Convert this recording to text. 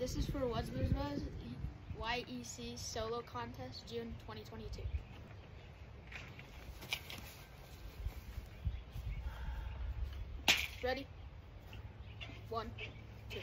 This is for What's Buzz Buzz YEC Solo Contest, June 2022. Ready? One, two.